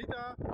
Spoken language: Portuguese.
Nita!